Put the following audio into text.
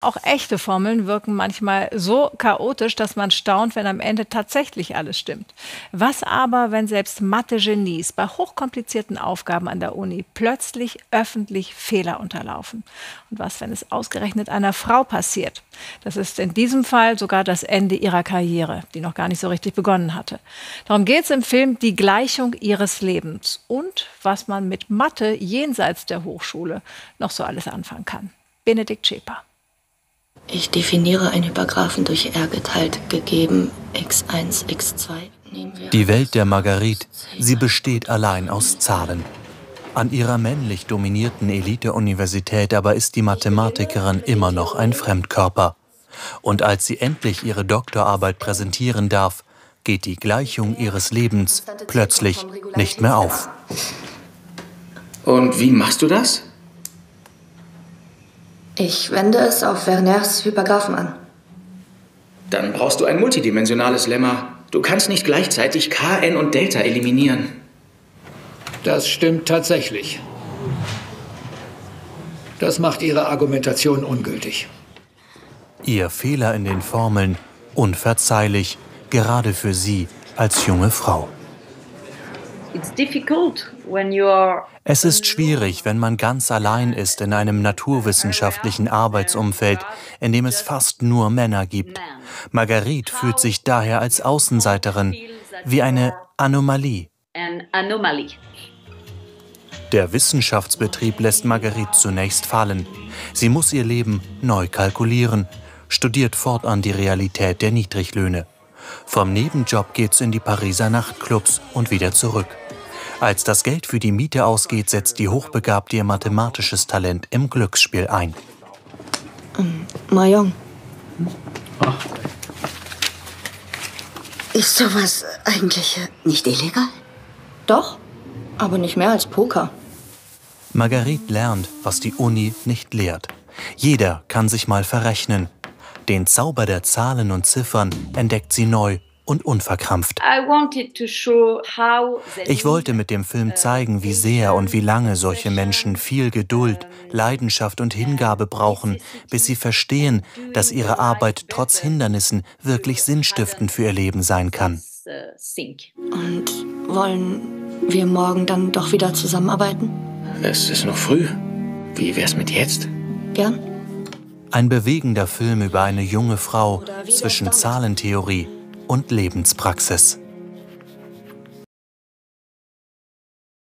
Auch echte Formeln wirken manchmal so chaotisch, dass man staunt, wenn am Ende tatsächlich alles stimmt. Was aber, wenn selbst Mathe-Genies bei hochkomplizierten Aufgaben an der Uni plötzlich öffentlich Fehler unterlaufen? Und was, wenn es ausgerechnet einer Frau passiert? Das ist in diesem Fall sogar das Ende ihrer Karriere, die noch gar nicht so richtig begonnen hatte. Darum geht es im Film Die Gleichung ihres Lebens und was man mit Mathe jenseits der Hochschule noch so alles anfangen kann. Benedikt Schäper. Ich definiere einen Hypergraphen durch R geteilt, gegeben x1, x2. Die Welt der Marguerite, sie besteht allein aus Zahlen. An ihrer männlich dominierten Elite-Universität aber ist die Mathematikerin immer noch ein Fremdkörper. Und als sie endlich ihre Doktorarbeit präsentieren darf, geht die Gleichung ihres Lebens plötzlich nicht mehr auf. Und wie machst du das? Ich wende es auf Werners Hypergraphen an. Dann brauchst du ein multidimensionales Lemma. Du kannst nicht gleichzeitig Kn und Delta eliminieren. Das stimmt tatsächlich. Das macht Ihre Argumentation ungültig. Ihr Fehler in den Formeln unverzeihlich, gerade für Sie als junge Frau. Es ist schwierig, wenn man ganz allein ist in einem naturwissenschaftlichen Arbeitsumfeld, in dem es fast nur Männer gibt. Marguerite fühlt sich daher als Außenseiterin, wie eine Anomalie. Der Wissenschaftsbetrieb lässt Marguerite zunächst fallen. Sie muss ihr Leben neu kalkulieren, studiert fortan die Realität der Niedriglöhne. Vom Nebenjob geht's in die Pariser Nachtclubs und wieder zurück. Als das Geld für die Miete ausgeht, setzt die Hochbegabte ihr mathematisches Talent im Glücksspiel ein. Ähm, Mayong. Ach. Ist sowas eigentlich nicht illegal? Doch, aber nicht mehr als Poker. Marguerite lernt, was die Uni nicht lehrt. Jeder kann sich mal verrechnen. Den Zauber der Zahlen und Ziffern entdeckt sie neu und unverkrampft. Ich wollte mit dem Film zeigen, wie sehr und wie lange solche Menschen viel Geduld, Leidenschaft und Hingabe brauchen, bis sie verstehen, dass ihre Arbeit trotz Hindernissen wirklich sinnstiftend für ihr Leben sein kann. Und wollen wir morgen dann doch wieder zusammenarbeiten? Es ist noch früh. Wie wär's mit jetzt? Gern. Ein bewegender Film über eine junge Frau zwischen Zahlentheorie und Lebenspraxis.